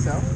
so.